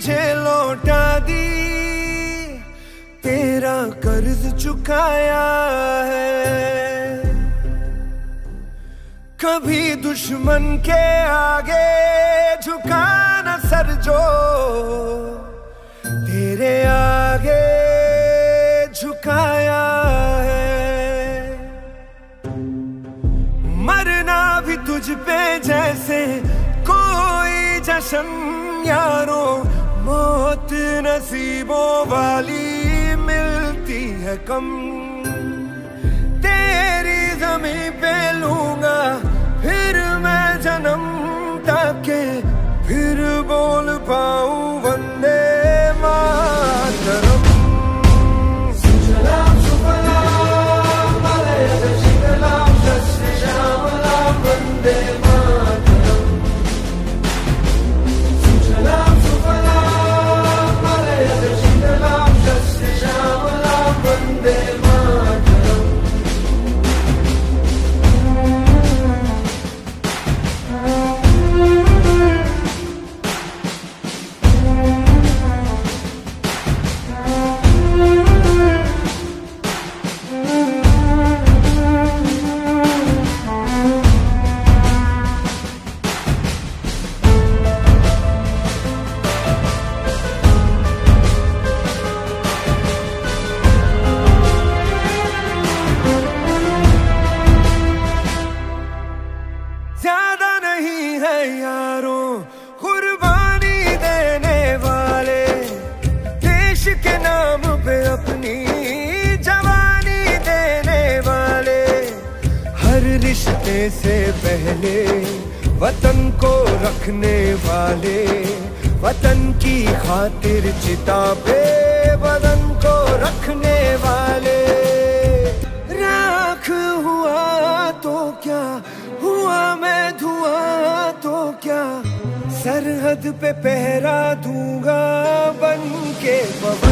तुझे लौटा दी। तेरा कर्ज चुकाया है। कभी दुश्मन के आगे झुका न सर जो। तेरे आगे झुकाया है। मरना भी तुझ पे जैसे कोई जश्न यारों मौत नसीबों वाली मिलती है कम। तेरी जमी पे यारों, कुर्बानी देने वाले। देश के नाम पे अपनी जवानी देने वाले। हर रिश्ते से पहले वतन को रखने वाले। वतन की खातिर चिता पे बदन को रखने वाले। सरहद पे पहरा दूँगा बन के बबा